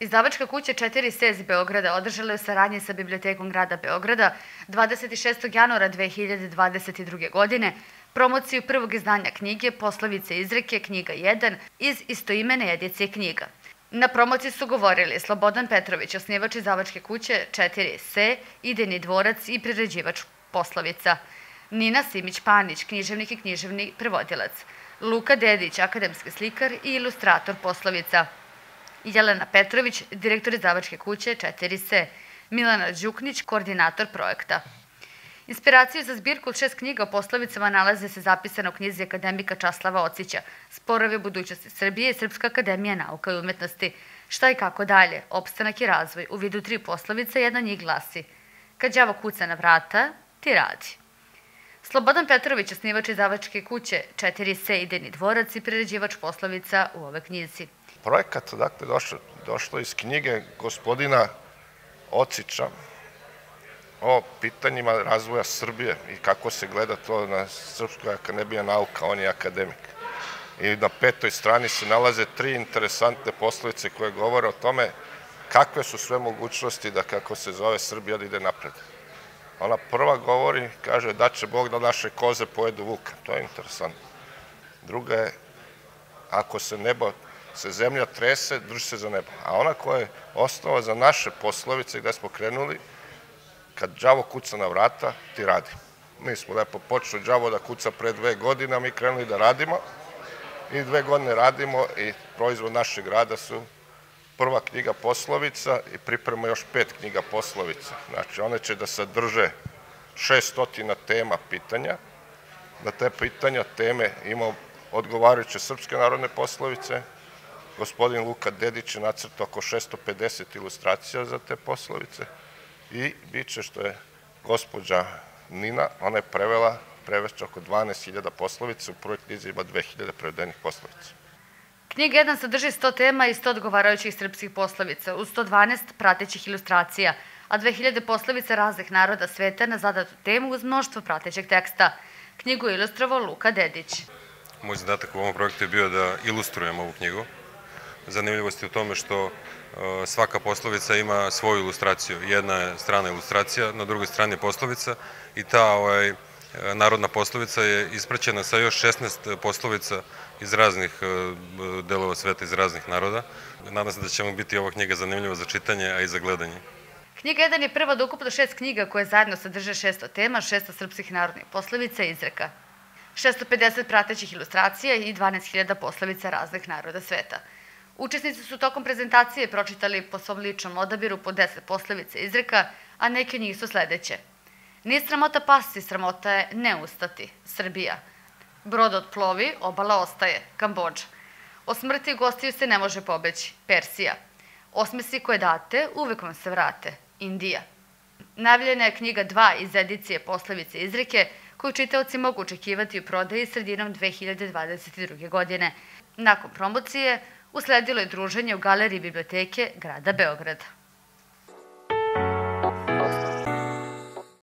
Izdavačka kuća 4C iz Beograda održala je saradnje sa Bibliotekom grada Beograda 26. januara 2022. godine promociju prvog izdanja knjige Poslovice izreke knjiga 1 iz istoimene edicije knjiga. Na promociji su govorili Slobodan Petrović, osnivač izdavačke kuće 4C, idejni dvorac i priređivač poslovica, Nina Simić-Panić, književnik i književni prevodilac, Luka Dedić, akademski slikar i ilustrator poslovica, Jelena Petrović, direktor izdavačke kuće 4C, Milana Đuknić, koordinator projekta. Inspiraciju za zbirku od šest knjiga o poslovicama nalaze se zapisane u knjizi akademika Časlava Ocića, Sporove budućnosti Srbije i Srpska akademija nauka i umetnosti, Šta i kako dalje, opstanak i razvoj, u vidu tri poslovice, jedna njih glasi Kad đavo kuca na vrata, ti radi. Slobodan Petrović, osnivač izdavačke kuće 4C idejni dvorac i priređivač poslovica u ove knjizi. Projekat, dakle, došlo, došlo iz knjige gospodina Ocića o pitanjima razvoja Srbije i kako se gleda to na Srpskoj akademija nauka, on je akademik. I na petoj strani se nalaze tri interesantne poslovice koje govore o tome kakve su sve mogućnosti da, kako se zove, Srbija da ide napred. Ona prva govori, kaže da će Bog da naše koze pojedu vuka. To je interesantno. Druga je, ako se nebo, se zemlja trese, drži se za nebo. A ona koja je osnova za naše poslovice gde smo krenuli, kad đavo kuca na vrata, ti radi. Mi smo lepo počeli đavo da kuca pre dve godine, mi krenuli da radimo i dve godine radimo i proizvod našeg rada su prva knjiga poslovica i priprema još pet knjiga poslovica. Znači, one će da sadrže šestotina tema pitanja, da te pitanja, teme ima odgovarajuće srpske narodne poslovice. Gospodin Luka Dedić je nacrtao oko 650 ilustracija za te poslovice i bit će što je gospođa Nina, ona je prevela, prevešća oko 12.000 poslovica, u prvoj knjizi ima 2000 prevedenih poslovica. Knjiga 1 sadrži 100 tema i 100 odgovarajućih srpskih poslovica, uz 112 pratećih ilustracija, a 2000 poslovica raznih naroda sveta na zadatu temu uz mnoštvo pratećeg teksta. Knjigu je ilustrovao Luka Dedić. Moj zadatak u ovom projektu je bio da ilustrujem ovu knjigu. Zanimljivost je u tome što e, svaka poslovica ima svoju ilustraciju. Jedna je strana ilustracija, na drugoj strani je poslovica i ta ovaj, narodna poslovica je ispraćena sa još 16 poslovica iz raznih e, delova sveta, iz raznih naroda. Nadam se da će vam biti ova knjiga zanimljiva za čitanje, a i za gledanje. Knjiga 1 je prva od ukupno šest knjiga koje zajedno sadrže 600 tema, 600 srpskih narodnih poslovica i izreka. 650 pratećih ilustracija i 12.000 poslovica raznih naroda sveta. Učesnici su tokom prezentacije pročitali po svom ličnom odabiru po 10 poslovica i izreka, a neke od njih su sledeće – Nije sramota pasti, sramota je ne ustati. Srbija. Brod odplovi, obala ostaje. Kambođa. O smrti gostiju se ne može pobeći. Persija. Osmesi koje date, uvek vam se vrate. Indija. Navljena je knjiga 2 iz edicije Poslovice izreke, koju čitaoci mogu očekivati u prodaji sredinom 2022. godine. Nakon promocije, usledilo je druženje u galeriji biblioteke grada Beograda.